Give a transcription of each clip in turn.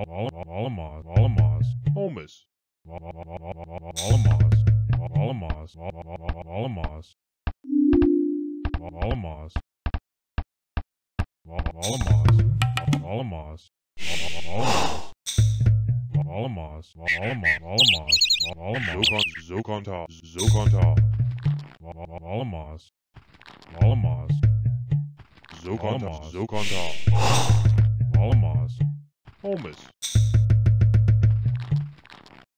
Valamās, valamās, umes. Valamās, valamās, valamās. Valamās. Valamās, valamās, valamās. Valamās, valamās, valamās, valamās. Zukantā, zukantā. Valamās, valamās. Zukantā, zukantā. Valamās. Holmes.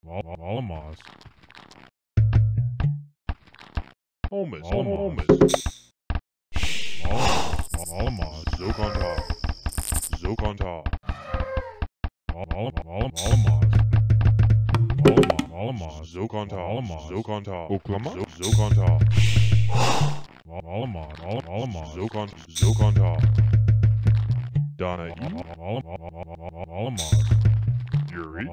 Walmaas. Holmes. Holmes. Walmaas. Zo kan dat. Zo kan dat. Allemaal, zo kan het allemaal, zo kan het Oklama, zo kan het allemaal, zo kan, zo kan het Donna Alamaz. Yuri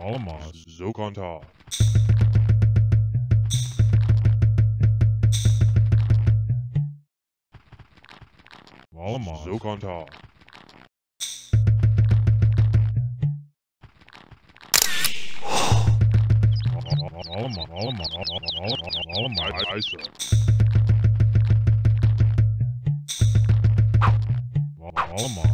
Alamaz. Zokanta. Alamaz. Zokanta. all, all, all, all, all my biceps. All my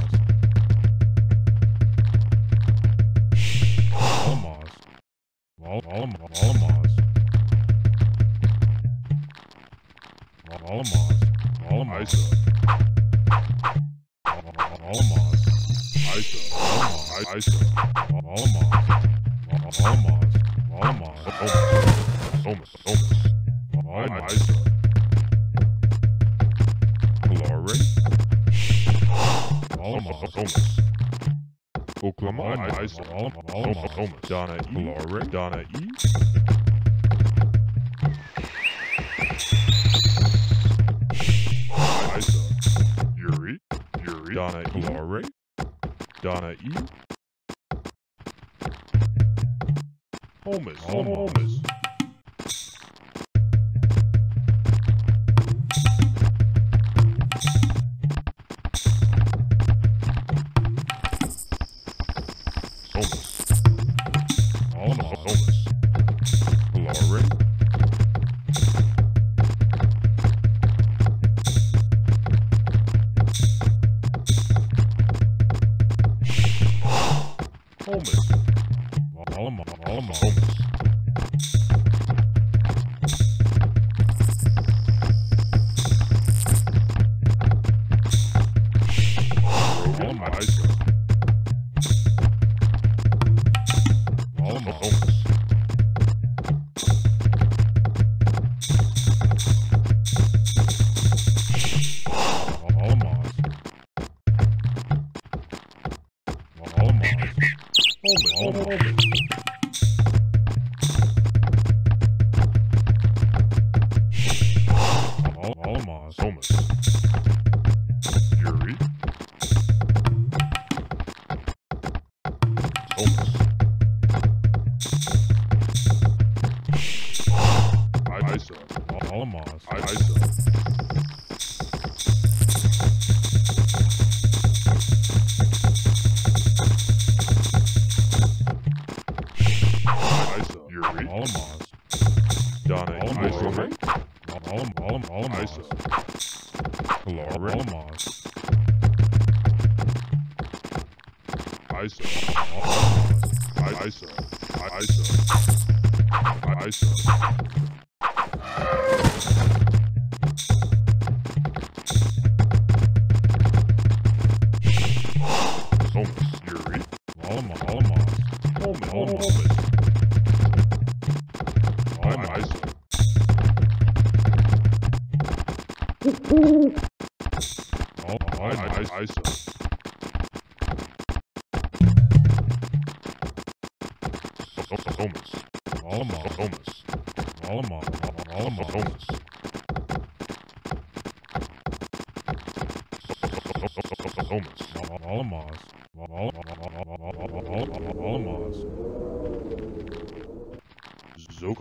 All of them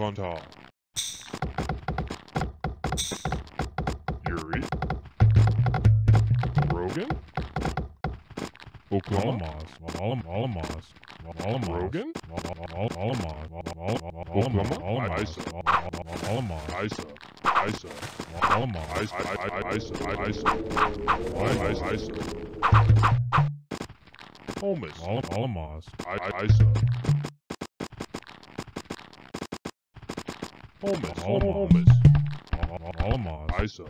Groundhog. Yuri. Rogan? Oklahoma. Alamos. Rogan? Alamos. Oklahoma. Isa. Alamos. Isa. Isa. Alamos. Isa. Isa. Isa. Isa. Isa. Homus. Alamos. Isa. Holmes, Holmes, Alamos, Isa,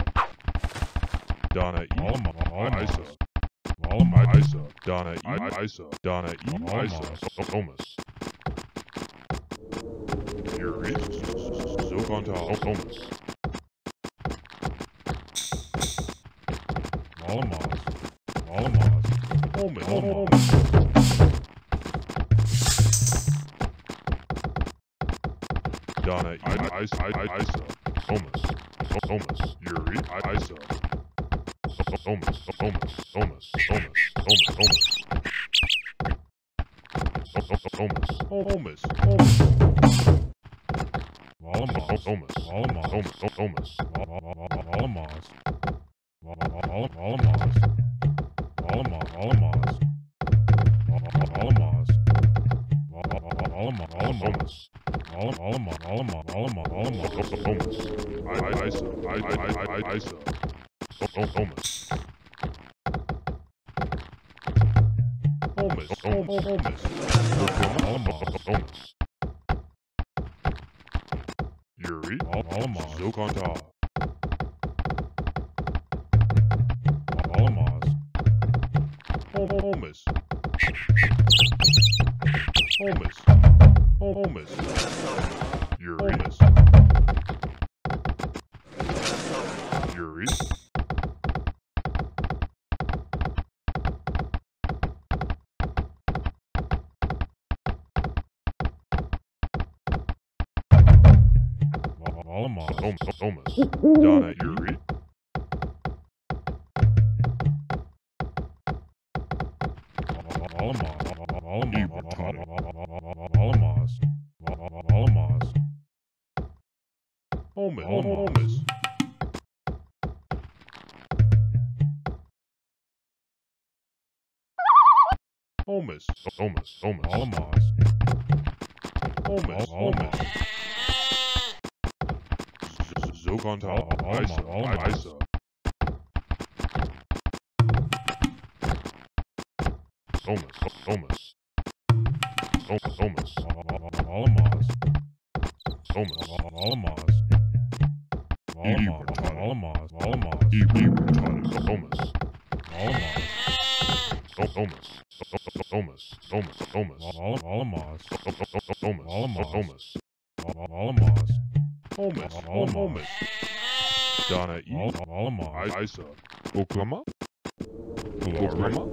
Donna E, Alamos, Isa, Alamos, Isa, Donna E, Isa, Donna E, Isa, Holmes, Yuri, Zokontal, Holmes, ISO, ISO, OMAS, OMAS, URI, ISO, OMAS, OMAS, OMAS. homeless. Homeless, homeless, homeless. Homeless. Thomas. Thomas. Thomas. Thomas. Zo kan het allemaal. Thomas. Thomas. Thomas. Thomas. Thomas. Thomas. Thomas. Thomas. Thomas. Thomas. Thomas. Thomas. Thomas. Sommers. Thomas, Thomas, Thomas. alamas, Thomas, alamas, Thomas. alamas, Thomas, Thomas. Dana I. Allemaal. Isa. Oklahoma. Oklahoma.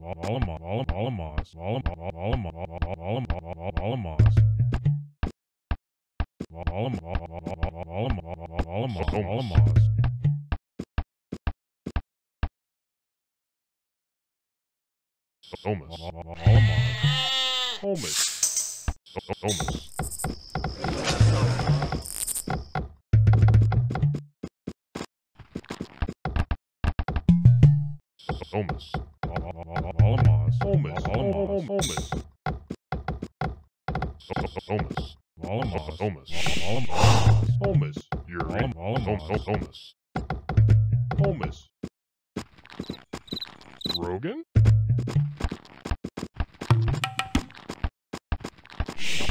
Allemaal, allemaal, alamas, allemaal, allemaal, alamas, allemaal. Allemaal, alamas. Omus. Omus. Omus. Omus. Alamas. Omus. Omus. Omus. Alamas. Omus. Alamas. Omus. You're Alamas. Omus. Omus. Rogan?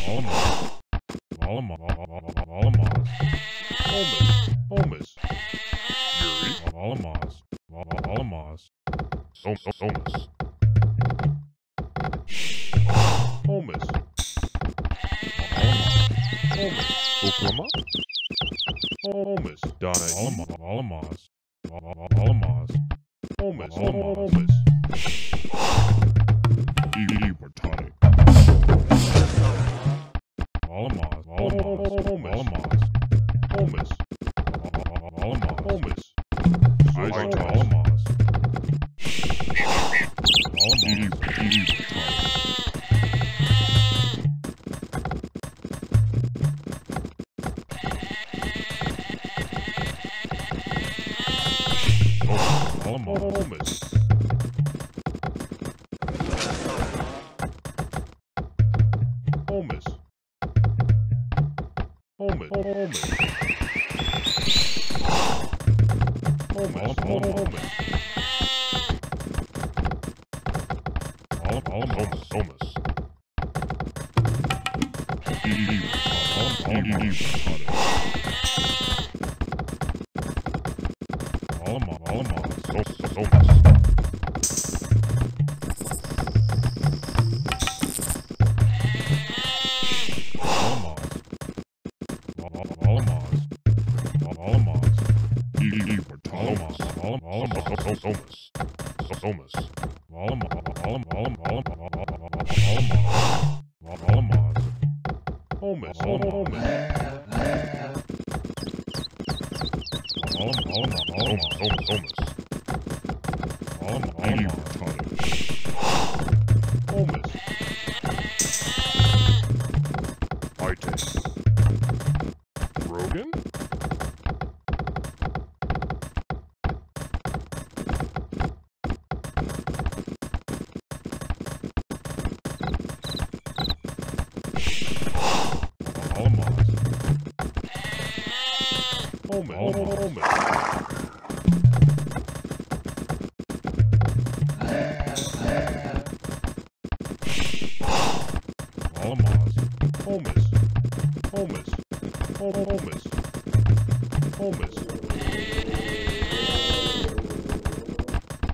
Alamos, Alamos, Alamos, Holmes, Holmes, Yuri, Alamos, Alamos, Holmes, Holmes, Holmes, Holmes, Oklahoma, Holmes, Donna E. Alamos, Alamos, Holmes, Holmes. Holmes, E.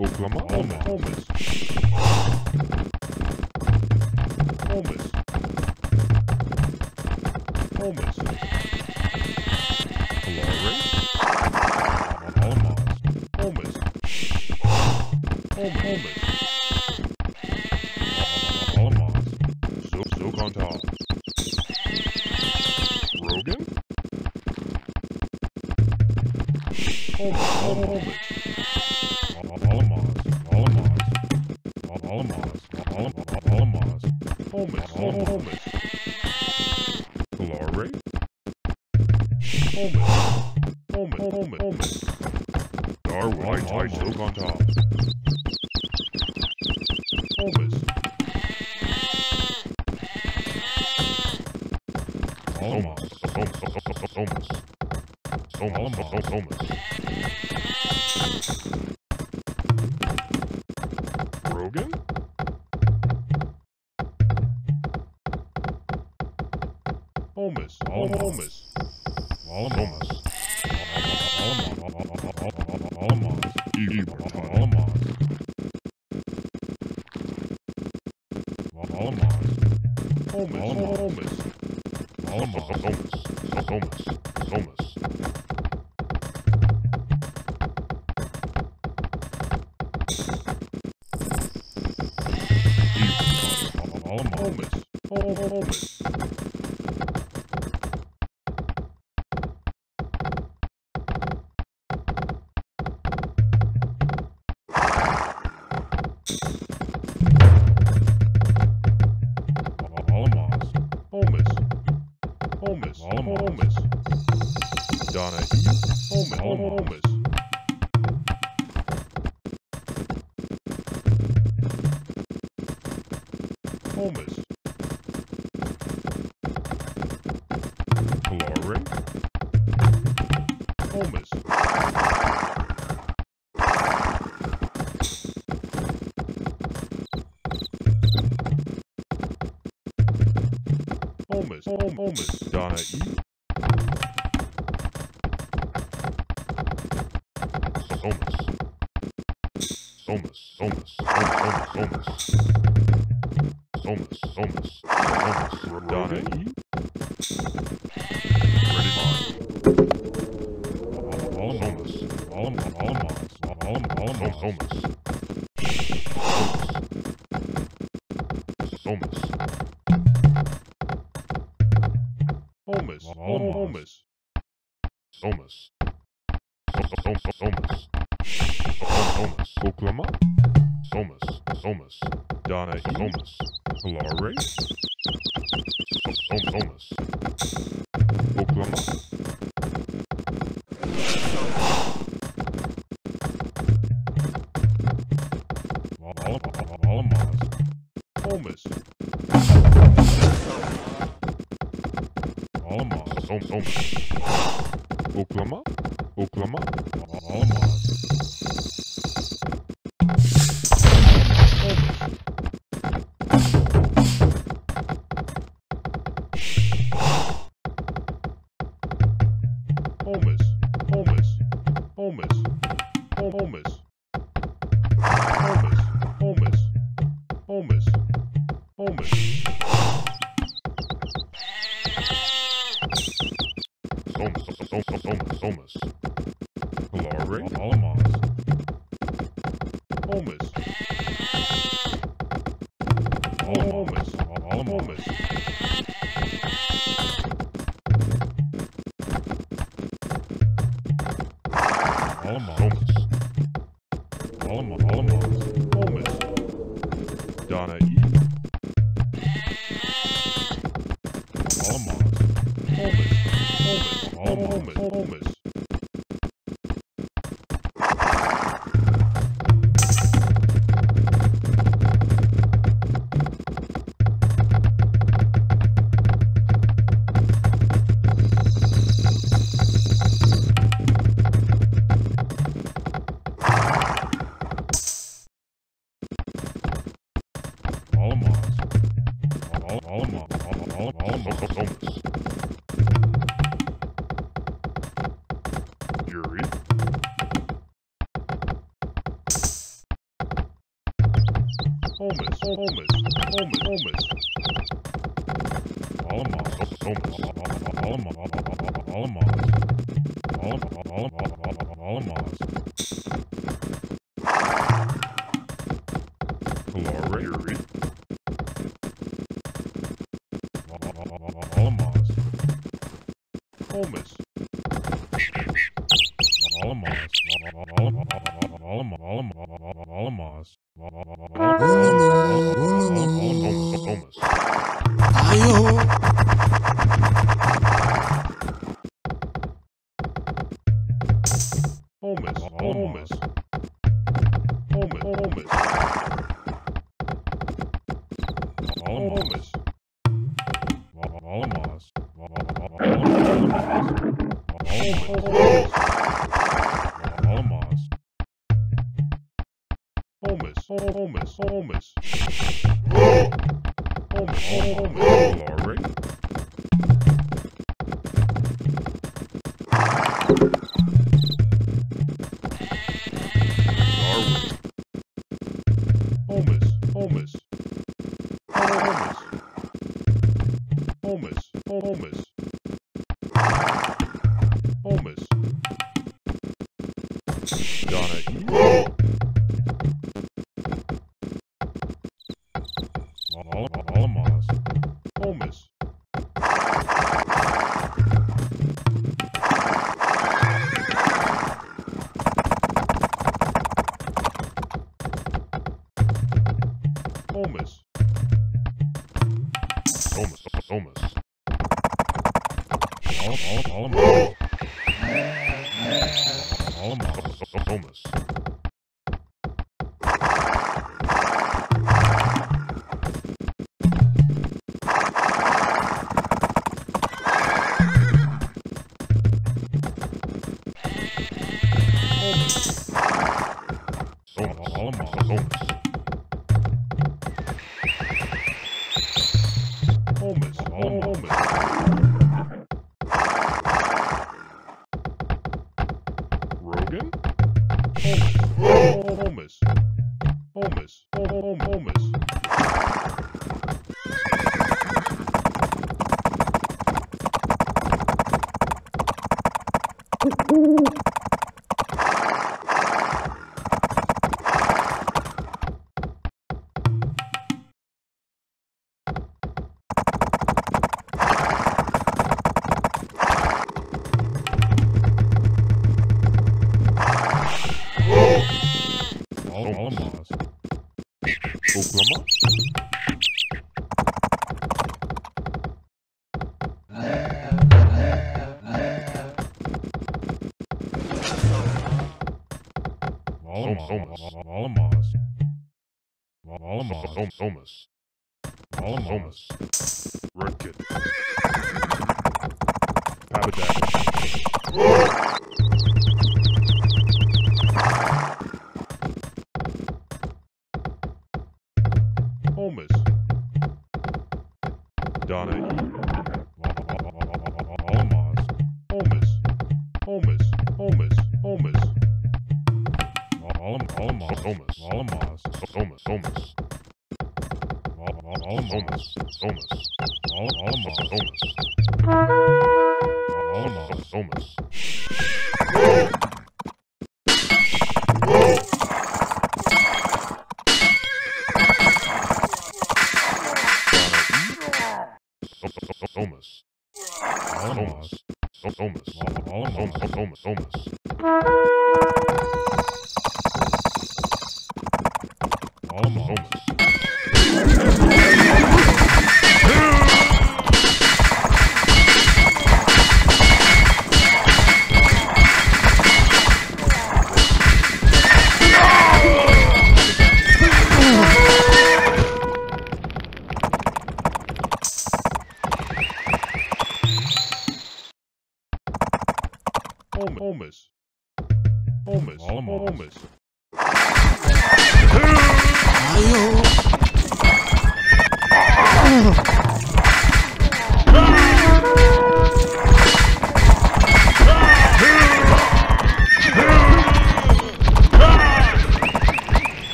Oklahoma. Omus. Omus. Omus. Glory. Omus. Omus. Omus. Homus, Homus. Homus, Homus, Homus, Homus. moment, Donna E. Somas. Somas, Somas, Somas, Somas. Somas, Somas, Somas, Donna E. Ready Mod. All Somas. All Mods. All Mods. All Somas. Bye. almost. Almost. Almost. Thomas. Olamaz. Oklama? Almas, Almas, Almas, Almas, Almas, Redkit, Habadash.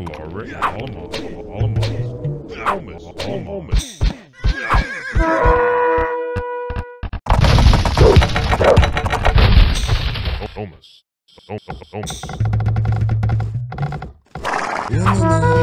Alamos. Alamos. Holmes, Holmes. Holmes. Holmes.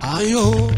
Ayo.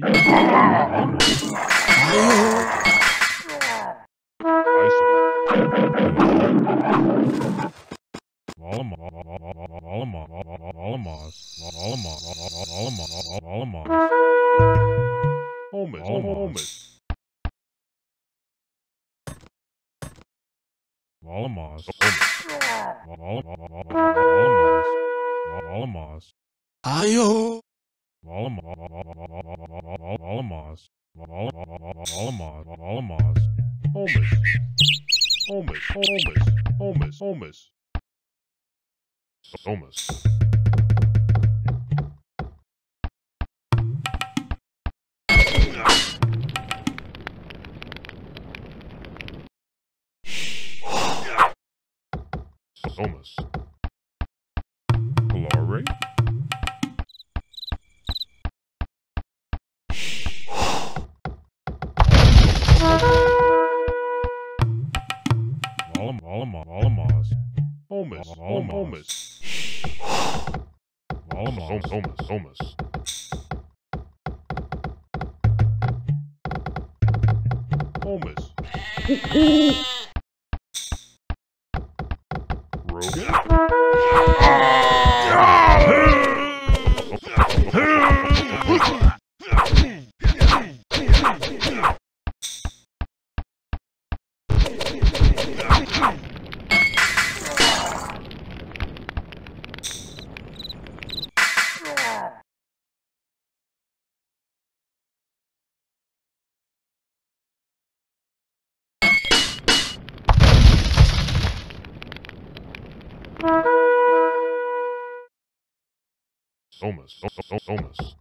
Donna Volamos. Volamos. homeless, homeless, homeless, homeless, homeless, homeless, homeless, homeless, Homeless. homeless, Volamos. homeless, homeless, homeless, homeless,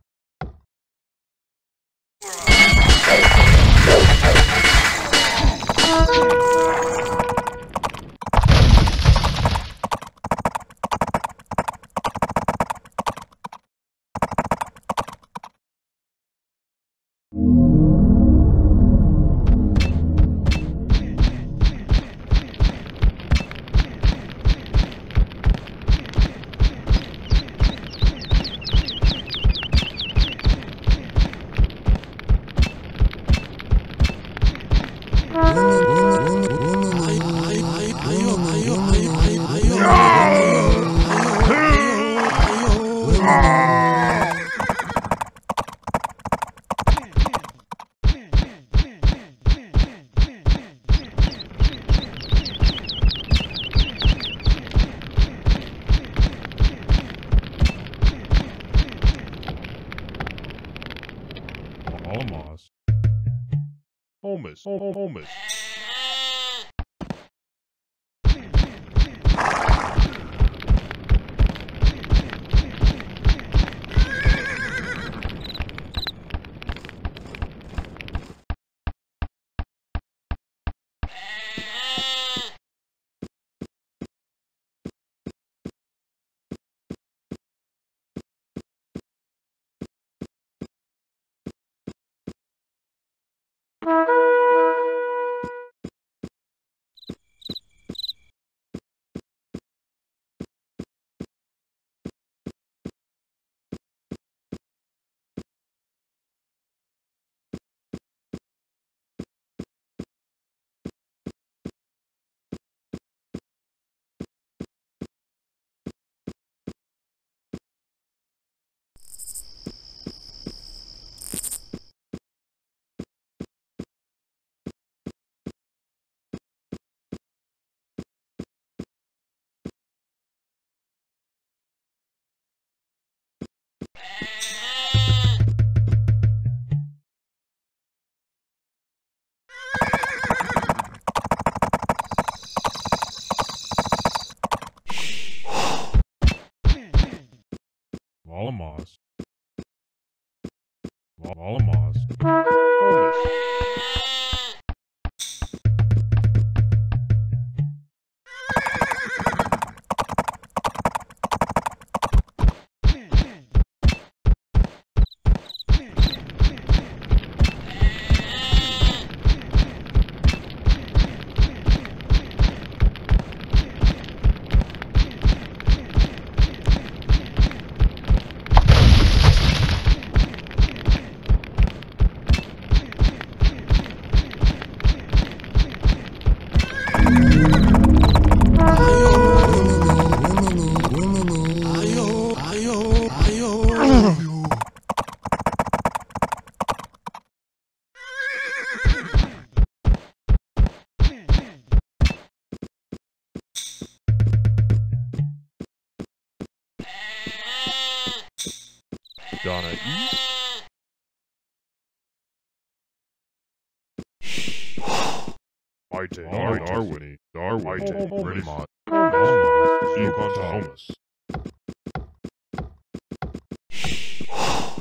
Darwin, Darwin, Ite, Ready Mod, Alamos. Econtomus.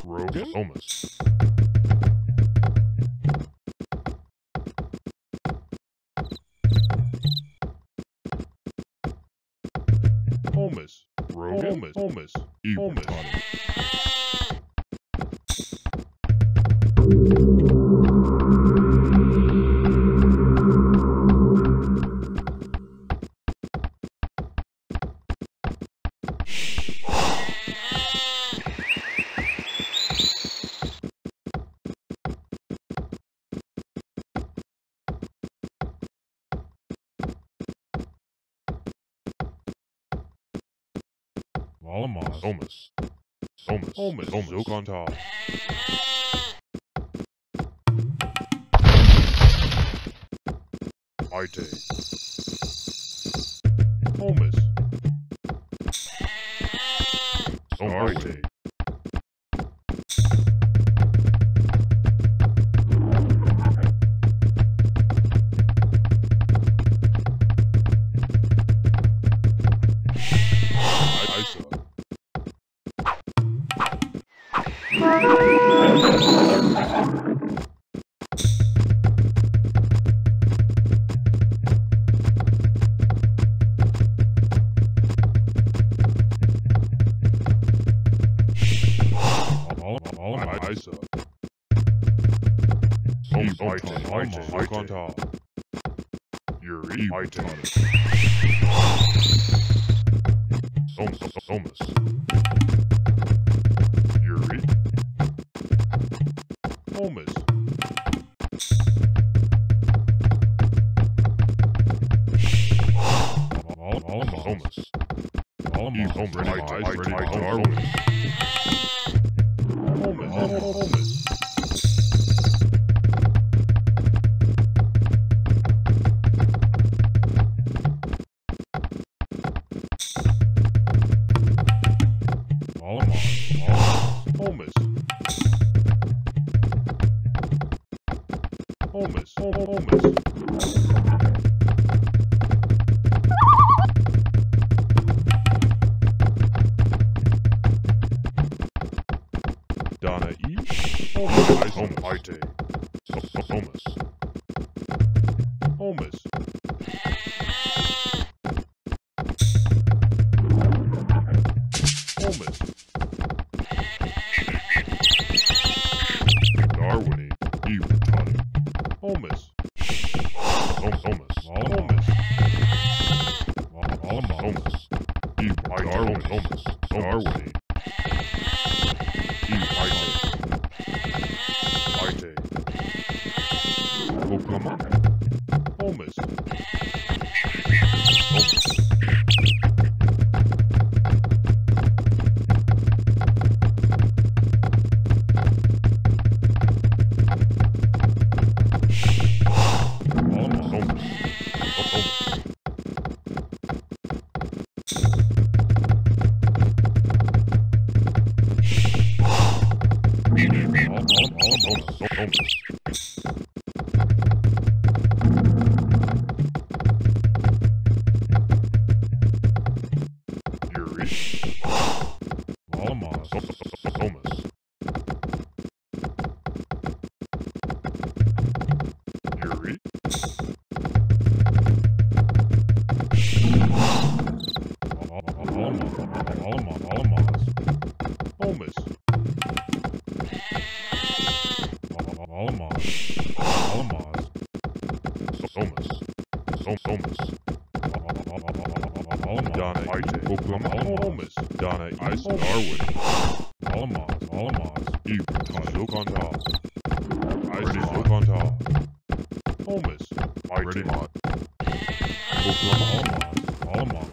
Rogan, Omus. Holmes. Rogan, Holmes. Holmes. Econtomus. Alamos. Somus. Somus. Somus. Somus. Zokontal. Ite. Holmes. Ite. Isa. Isa. Somus. Ite. Ite. Zokontal. Yuri. Ite. Somus. Somus. Yuri. Holmes. Alamos. Somus. Alamos. Somus. Ready. Ite. Ite. Ite. Darwin. Holmes. Som- Somus. Alamos. Donna Ite. Oklahoma. Holmes. Donna East Darwin. Alamos. Alamos. Eve. Zokontal. Ready Zokontal. Holmes. Ready Mod. Oklahoma. Alamos.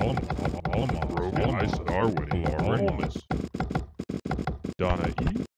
Alamos. Alamos. Rogan Ice. Lauren. Holmes. Donna E.